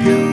you.